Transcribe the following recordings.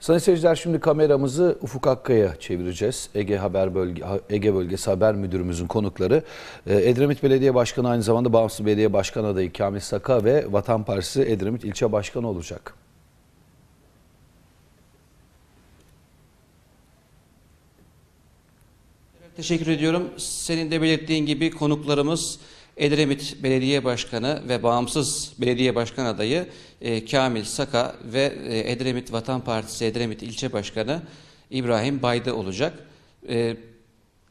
Sayın seyirciler şimdi kameramızı Ufuk Akkaya çevireceğiz. Ege Haber Bölge Ege Bölgesi Haber Müdürümüzün konukları e, Edremit Belediye Başkanı aynı zamanda Bağımsız Belediye Başkan adayı Kamil Saka ve Vatan Partisi Edremit İlçe Başkanı olacak. Teşekkür ediyorum. Senin de belirttiğin gibi konuklarımız Edremit Belediye Başkanı ve Bağımsız Belediye Başkan adayı e, Kamil Saka ve e, Edremit Vatan Partisi Edremit İlçe Başkanı İbrahim Bayda olacak. E,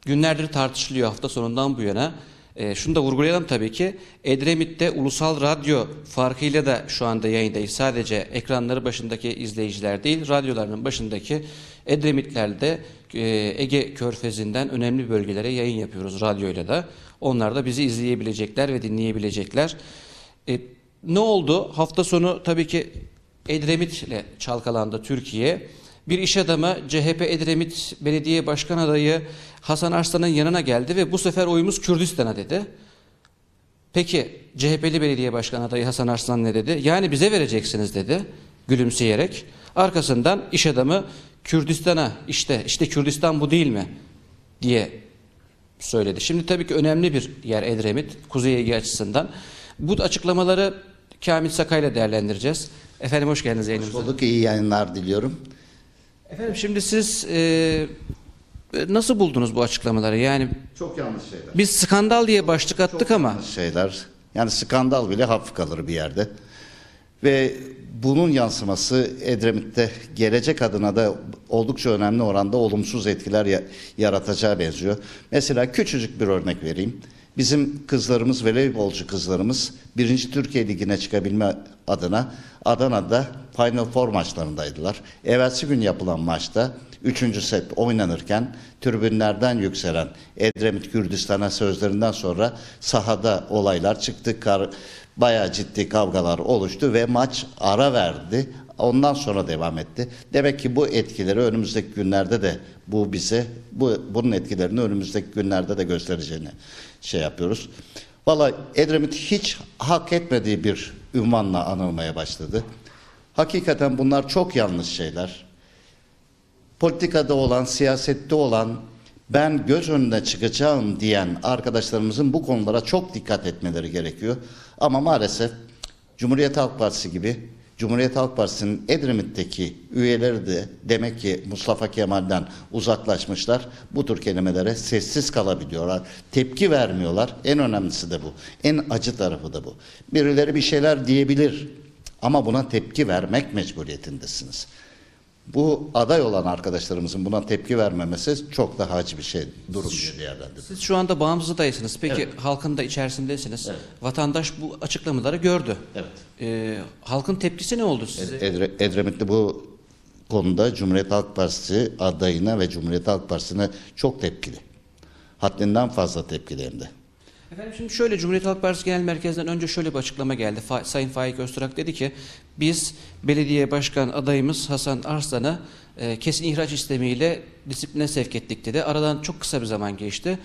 günlerdir tartışılıyor hafta sonundan bu yana. E, şunu da vurgulayalım tabii ki Edremit'te ulusal radyo farkıyla da şu anda yayındayız. Sadece ekranları başındaki izleyiciler değil, radyolarının başındaki Edremitler'de e, Ege Körfezi'nden önemli bölgelere yayın yapıyoruz radyoyla da. Onlar da bizi izleyebilecekler ve dinleyebilecekler. E, ne oldu? Hafta sonu tabii ki Edremit'le çalkalandı Türkiye. Bir iş adamı CHP Edremit Belediye Başkan adayı Hasan Arslan'ın yanına geldi ve bu sefer oyumuz Kürdistan'a dedi. Peki CHP'li belediye başkan adayı Hasan Arslan ne dedi? Yani bize vereceksiniz dedi gülümseyerek. Arkasından iş adamı Kürdistan'a işte işte Kürdistan bu değil mi diye söyledi. Şimdi tabii ki önemli bir yer Edremit Kuzey Ege açısından. Bu açıklamaları Kamil Sakay'la değerlendireceğiz. Efendim hoş geldiniz Hoş yayınımıza. bulduk. İyi yayınlar diliyorum. Efendim şimdi siz e, nasıl buldunuz bu açıklamaları? Yani Çok yanlış şeyler. biz skandal diye başlık attık ama Yanlış şeyler. Yani skandal bile hafif kalır bir yerde. Ve bunun yansıması Edremit'te gelecek adına da oldukça önemli oranda olumsuz etkiler ya- yaratacağı benziyor. Mesela küçücük bir örnek vereyim. Bizim kızlarımız, voleybolcu kızlarımız 1. Türkiye Ligi'ne çıkabilme adına Adana'da Final Four maçlarındaydılar. Evvelsi gün yapılan maçta 3. set oynanırken tribünlerden yükselen Edremit Kürdistan'a sözlerinden sonra sahada olaylar çıktı. Kar, bayağı ciddi kavgalar oluştu ve maç ara verdi. Ondan sonra devam etti. Demek ki bu etkileri önümüzdeki günlerde de bu bize bu bunun etkilerini önümüzdeki günlerde de göstereceğini şey yapıyoruz. Valla Edremit hiç hak etmediği bir ünvanla anılmaya başladı. Hakikaten bunlar çok yanlış şeyler politikada olan, siyasette olan ben göz önüne çıkacağım diyen arkadaşlarımızın bu konulara çok dikkat etmeleri gerekiyor. Ama maalesef Cumhuriyet Halk Partisi gibi Cumhuriyet Halk Partisi'nin Edremit'teki üyeleri de demek ki Mustafa Kemal'den uzaklaşmışlar. Bu tür kelimelere sessiz kalabiliyorlar. Tepki vermiyorlar. En önemlisi de bu. En acı tarafı da bu. Birileri bir şeyler diyebilir ama buna tepki vermek mecburiyetindesiniz. Bu aday olan arkadaşlarımızın buna tepki vermemesi çok daha acı bir şey durum diye değerlendiriyorum. Siz şu anda bağımsız adayısınız. Peki halkın da içerisindesiniz. Vatandaş bu açıklamaları gördü. Evet. Ee, halkın tepkisi ne oldu size? Edre, Edremit'te bu konuda Cumhuriyet Halk Partisi adayına ve Cumhuriyet Halk Partisi'ne çok tepkili. Haddinden fazla tepkili hem de. Efendim şimdi şöyle Cumhuriyet Halk Partisi Genel Merkezi'nden önce şöyle bir açıklama geldi. Fa- Sayın Faik Öztürk dedi ki biz belediye başkan adayımız Hasan Arslan'ı e, kesin ihraç istemiyle disipline sevk ettik dedi. Aradan çok kısa bir zaman geçti.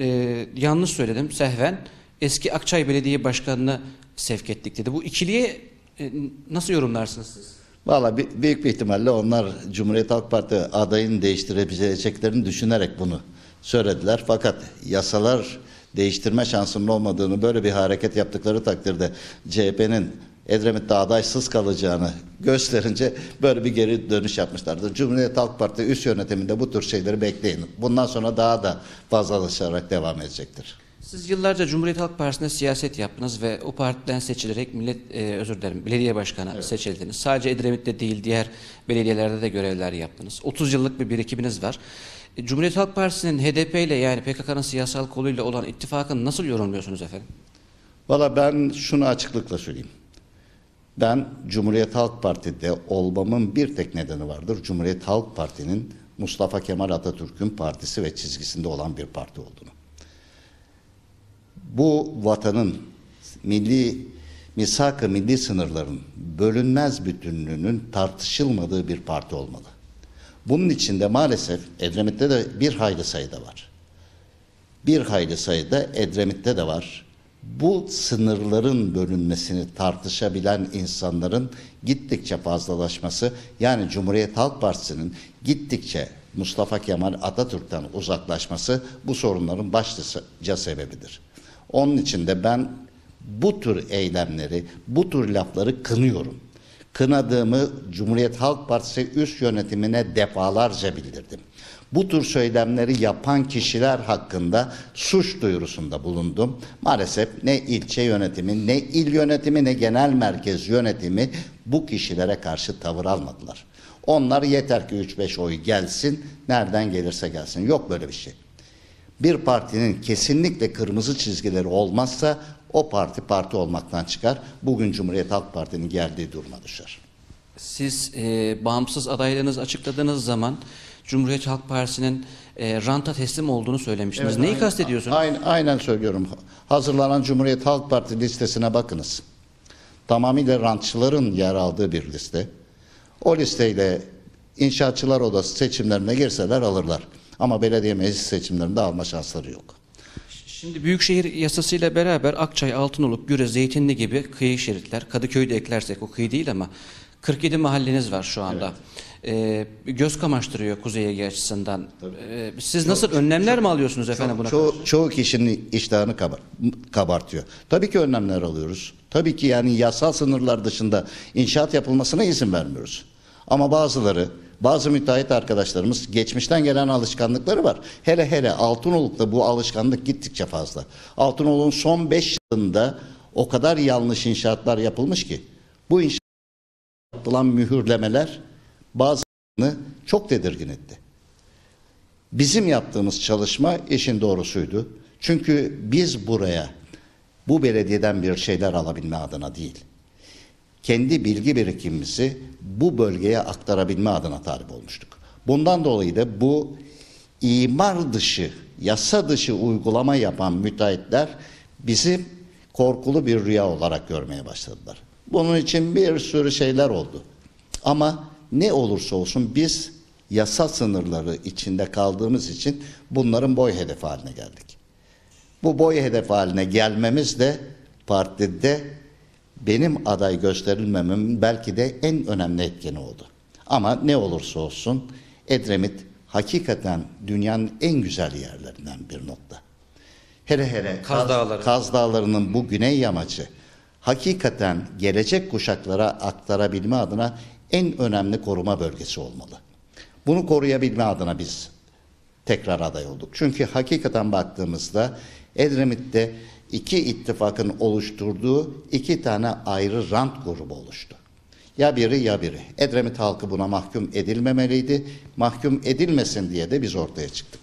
E, yanlış söyledim sehven. Eski Akçay Belediye Başkanı'nı sevk ettik dedi. Bu ikiliye e, nasıl yorumlarsınız siz? Valla büyük bir ihtimalle onlar Cumhuriyet Halk Parti adayını değiştirebileceklerini düşünerek bunu söylediler. Fakat yasalar değiştirme şansının olmadığını böyle bir hareket yaptıkları takdirde CHP'nin Edremit'te adaysız kalacağını gösterince böyle bir geri dönüş yapmışlardır. Cumhuriyet Halk Parti üst yönetiminde bu tür şeyleri bekleyin. Bundan sonra daha da fazlalaşarak devam edecektir. Siz yıllarca Cumhuriyet Halk Partisi'nde siyaset yaptınız ve o partiden seçilerek millet e, özür dilerim belediye başkanı seçildiniz. Sadece Edremit'te değil diğer belediyelerde de görevler yaptınız. 30 yıllık bir birikiminiz var. E, Cumhuriyet Halk Partisi'nin HDP ile yani PKK'nın siyasal koluyla olan ittifakını nasıl yorumluyorsunuz efendim? Valla ben şunu açıklıkla söyleyeyim. Ben Cumhuriyet Halk Parti'de olmamın bir tek nedeni vardır. Cumhuriyet Halk Parti'nin Mustafa Kemal Atatürk'ün partisi ve çizgisinde olan bir parti olduğunu. Bu vatanın milli misak-ı milli sınırların bölünmez bütünlüğünün tartışılmadığı bir parti olmalı. Bunun içinde maalesef Edremit'te de bir hayli sayıda var bir hayli sayıda Edremit'te de var. bu sınırların bölünmesini tartışabilen insanların gittikçe fazlalaşması yani Cumhuriyet Halk Partisi'nin gittikçe Mustafa Kemal Atatürk'ten uzaklaşması bu sorunların başlıca sebebidir. Onun için de ben bu tür eylemleri, bu tür lafları kınıyorum. Kınadığımı Cumhuriyet Halk Partisi üst yönetimine defalarca bildirdim. Bu tür söylemleri yapan kişiler hakkında suç duyurusunda bulundum. Maalesef ne ilçe yönetimi, ne il yönetimi, ne genel merkez yönetimi bu kişilere karşı tavır almadılar. Onlar yeter ki 3-5 oy gelsin, nereden gelirse gelsin. Yok böyle bir şey. Bir partinin kesinlikle kırmızı çizgileri olmazsa o parti parti olmaktan çıkar. Bugün Cumhuriyet Halk Parti'nin geldiği duruma düşer. Siz e, bağımsız adaylığınızı açıkladığınız zaman Cumhuriyet Halk Partisi'nin e, ranta teslim olduğunu söylemiştiniz. Evet, Neyi aynen- kastediyorsunuz? Aynen, aynen söylüyorum. Hazırlanan Cumhuriyet Halk Parti listesine bakınız. Tamamıyla rantçıların yer aldığı bir liste. O listeyle inşaatçılar odası seçimlerine girseler alırlar. Ama belediye meclis seçimlerinde alma şansları yok. Şimdi Büyükşehir yasasıyla beraber Akçay, Altınoluk, Güre, Zeytinli gibi kıyı şeritler, Kadıköy'ü de eklersek o kıyı değil ama 47 mahalleniz var şu anda. Ee, göz kamaştırıyor Kuzey Ege açısından. Ee, siz nasıl önlemler mi alıyorsunuz efendim buna? Çoğu, çoğu kişinin iştahını kabar- kabartıyor. Tabii ki önlemler alıyoruz. Tabii ki yani yasal sınırlar dışında inşaat yapılmasına izin vermiyoruz. Ama bazıları, bazı müteahhit arkadaşlarımız geçmişten gelen alışkanlıkları var. Hele hele Altınoluk'ta bu alışkanlık gittikçe fazla. Altınoluk'un son 5 yılında o kadar yanlış inşaatlar yapılmış ki bu inşaat yapılan mühürlemeler bazılarını çok tedirgin etti. Bizim yaptığımız çalışma işin doğrusuydu. Çünkü biz buraya bu belediyeden bir şeyler alabilme adına değil, kendi bilgi birikimimizi bu bölgeye aktarabilme adına talip olmuştuk. Bundan dolayı da bu imar dışı, yasa dışı uygulama yapan müteahhitler bizim korkulu bir rüya olarak görmeye başladılar. Bunun için bir sürü şeyler oldu. Ama ne olursa olsun biz yasa sınırları içinde kaldığımız için bunların boy hedefi haline geldik. Bu boy hedef haline gelmemiz de partide benim aday gösterilmememin belki de en önemli etkeni oldu. Ama ne olursa olsun Edremit hakikaten dünyanın en güzel yerlerinden bir nokta. Hele hele Kaz Dağları. Kaz Dağları'nın bu güney yamacı hakikaten gelecek kuşaklara aktarabilme adına en önemli koruma bölgesi olmalı. Bunu koruyabilme adına biz tekrar aday olduk. Çünkü hakikaten baktığımızda Edremit'te iki ittifakın oluşturduğu iki tane ayrı rant grubu oluştu. Ya biri ya biri. Edremit halkı buna mahkum edilmemeliydi. Mahkum edilmesin diye de biz ortaya çıktık.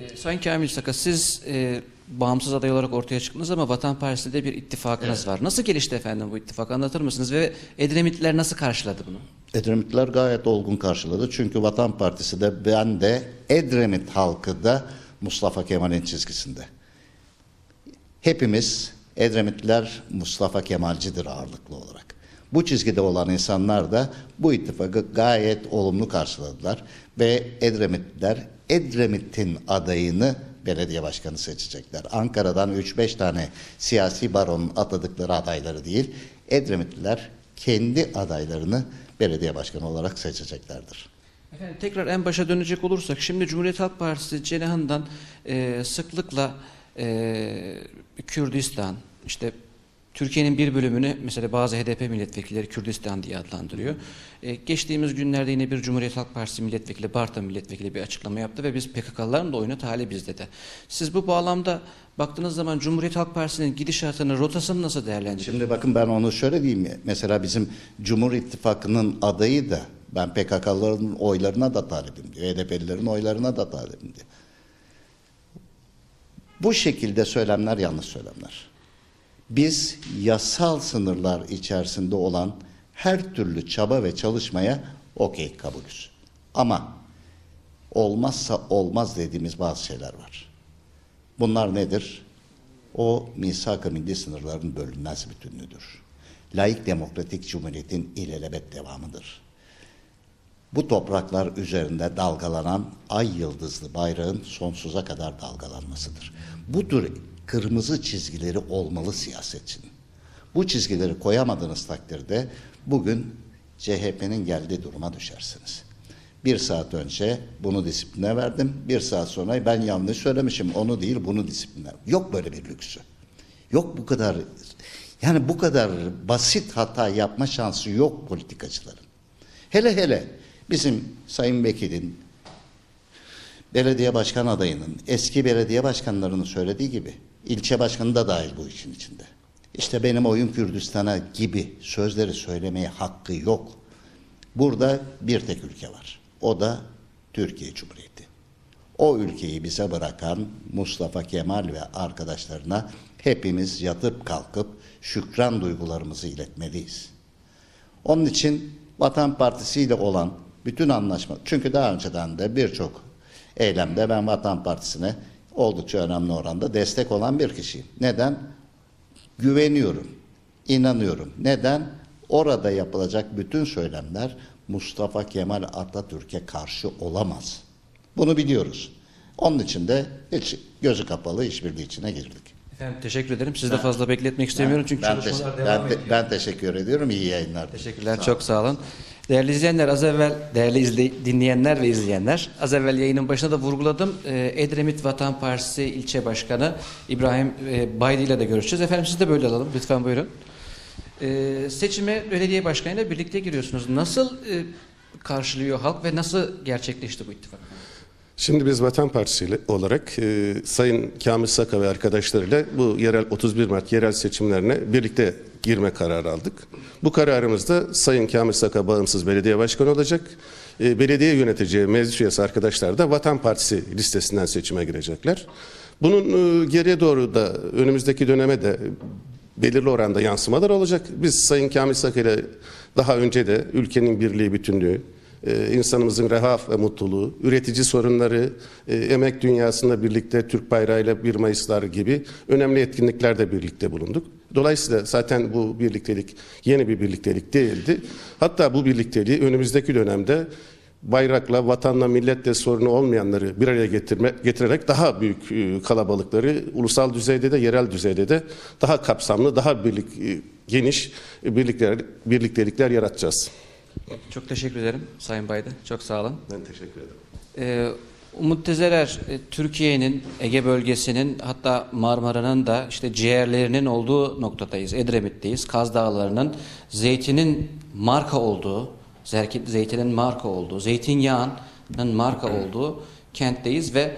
Ee, Sayın Kamil Saka siz e, bağımsız aday olarak ortaya çıktınız ama Vatan Partisi'de de bir ittifakınız var. Nasıl gelişti efendim bu ittifak anlatır mısınız ve Edremitliler nasıl karşıladı bunu? Edremitler gayet olgun karşıladı. Çünkü Vatan Partisi de ben de Edremit halkı da Mustafa Kemal'in çizgisinde. Hepimiz Edremitler Mustafa Kemalcidir ağırlıklı olarak. Bu çizgide olan insanlar da bu ittifakı gayet olumlu karşıladılar ve Edremitler Edremit'in adayını belediye başkanı seçecekler. Ankara'dan 3-5 tane siyasi baronun atadıkları adayları değil, Edremitliler kendi adaylarını belediye başkanı olarak seçeceklerdir. Efendim tekrar en başa dönecek olursak şimdi Cumhuriyet Halk Partisi cenahından e, sıklıkla e, Kürdistan işte Türkiye'nin bir bölümünü mesela bazı HDP milletvekilleri Kürdistan diye adlandırıyor. E, geçtiğimiz günlerde yine bir Cumhuriyet Halk Partisi milletvekili Bartın milletvekili bir açıklama yaptı ve biz PKK'ların da oyuna talibiz dedi. Siz bu bağlamda baktığınız zaman Cumhuriyet Halk Partisi'nin gidişatını, rotasını nasıl değerlendiriyorsunuz? Şimdi bakın ben onu şöyle diyeyim. ya, Mesela bizim Cumhur İttifakı'nın adayı da ben PKK'ların oylarına da talibim diyor. HDP'lilerin oylarına da talibim diyor. Bu şekilde söylemler yanlış söylemler. Biz yasal sınırlar içerisinde olan her türlü çaba ve çalışmaya okey kabulüz. Ama olmazsa olmaz dediğimiz bazı şeyler var. Bunlar nedir? O misak-ı milli sınırların bölünmez bütünlüğüdür. Laik demokratik cumhuriyetin ilelebet devamıdır. Bu topraklar üzerinde dalgalanan ay yıldızlı bayrağın sonsuza kadar dalgalanmasıdır. Bu tür kırmızı çizgileri olmalı siyasetçinin. Bu çizgileri koyamadığınız takdirde bugün CHP'nin geldiği duruma düşersiniz. Bir saat önce bunu disipline verdim. Bir saat sonra ben yanlış söylemişim. Onu değil bunu disipline. Yok böyle bir lüksü. Yok bu kadar yani bu kadar basit hata yapma şansı yok politikacıların. Hele hele bizim Sayın Vekil'in belediye başkan adayının, eski belediye başkanlarının söylediği gibi ilçe başkanı da dahil bu işin içinde. İşte benim oyun Kürdistan'a gibi sözleri söylemeye hakkı yok. Burada bir tek ülke var. O da Türkiye Cumhuriyeti. O ülkeyi bize bırakan Mustafa Kemal ve arkadaşlarına hepimiz yatıp kalkıp şükran duygularımızı iletmeliyiz. Onun için Vatan Partisi ile olan bütün anlaşma, çünkü daha önceden de birçok eylemde ben Vatan Partisi'ne oldukça önemli oranda destek olan bir kişiyim. Neden? Güveniyorum, inanıyorum. Neden? Orada yapılacak bütün söylemler Mustafa Kemal Atatürk'e karşı olamaz. Bunu biliyoruz. Onun için de hiç gözü kapalı işbirliği içine girdik. Efendim teşekkür ederim. Sizi de fazla bekletmek istemiyorum çünkü ben, çalışmalar devam ben, ediyor. ben teşekkür ediyorum. İyi yayınlar. Teşekkürler, çok sağ olun. Değerli izleyenler, az evvel, değerli izley- dinleyenler ve izleyenler, az evvel yayının başında da vurguladım. Ee, Edremit Vatan Partisi İlçe Başkanı İbrahim e, Baydi ile de görüşeceğiz. Efendim siz de böyle alalım, lütfen buyurun. Ee, seçime belediye başkanıyla birlikte giriyorsunuz. Nasıl e, karşılıyor halk ve nasıl gerçekleşti bu ittifak? Şimdi biz Vatan Partisi ile- olarak e, Sayın Kamil Saka ve arkadaşlarıyla bu yerel 31 Mart yerel seçimlerine birlikte girme kararı aldık. Bu kararımızda Sayın Kamil Saka bağımsız belediye başkanı olacak. E, belediye yöneteceği meclis üyesi arkadaşlar da Vatan Partisi listesinden seçime girecekler. Bunun e, geriye doğru da önümüzdeki döneme de belirli oranda yansımalar olacak. Biz Sayın Kamil Saka ile daha önce de ülkenin birliği, bütünlüğü, e, insanımızın refah ve mutluluğu, üretici sorunları, e, emek dünyasında birlikte Türk bayrağıyla 1 Mayıslar gibi önemli etkinliklerde birlikte bulunduk. Dolayısıyla zaten bu birliktelik yeni bir birliktelik değildi. Hatta bu birlikteliği önümüzdeki dönemde bayrakla, vatanla, milletle sorunu olmayanları bir araya getirme, getirerek daha büyük e, kalabalıkları ulusal düzeyde de yerel düzeyde de daha kapsamlı, daha birlik, e, geniş birlikler, birliktelikler yaratacağız. Çok teşekkür ederim Sayın Baydı. Çok sağ olun. Ben teşekkür ederim. Ee, Umut Tezerer, e, Türkiye'nin, Ege bölgesinin hatta Marmara'nın da işte ciğerlerinin olduğu noktadayız. Edremit'teyiz. Kaz Dağları'nın zeytinin marka olduğu, zeytinin marka olduğu, zeytinyağının marka olduğu kentteyiz ve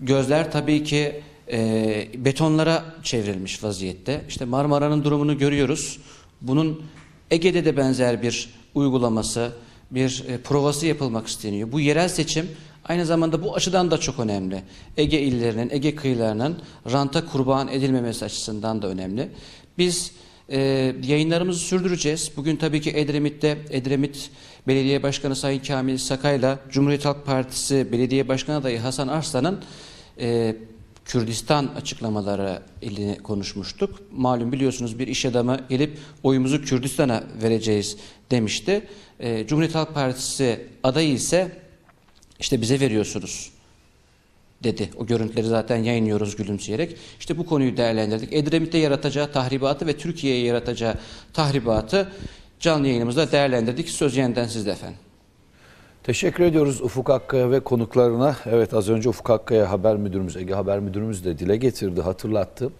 gözler tabii ki e, betonlara çevrilmiş vaziyette. İşte Marmara'nın durumunu görüyoruz. Bunun Ege'de de benzer bir uygulaması, bir e, provası yapılmak isteniyor. Bu yerel seçim aynı zamanda bu açıdan da çok önemli. Ege illerinin, Ege kıyılarının ranta kurban edilmemesi açısından da önemli. Biz e, yayınlarımızı sürdüreceğiz. Bugün tabii ki Edremit'te Edremit Belediye Başkanı Sayın Kamil Sakay'la Cumhuriyet Halk Partisi Belediye Başkan adayı Hasan Arslan'ın e, Kürdistan açıklamaları ile konuşmuştuk. Malum biliyorsunuz bir iş adamı gelip oyumuzu Kürdistan'a vereceğiz demişti. Ee, Cumhuriyet Halk Partisi adayı ise işte bize veriyorsunuz dedi. O görüntüleri zaten yayınlıyoruz gülümseyerek. İşte bu konuyu değerlendirdik. Edremit'te yaratacağı tahribatı ve Türkiye'ye yaratacağı tahribatı canlı yayınımızda değerlendirdik. Söz yeniden sizde efendim. Teşekkür ediyoruz Ufuk Akkaya ve konuklarına. Evet az önce Ufuk Akkaya haber müdürümüz, Ege Haber Müdürümüz de dile getirdi, hatırlattı.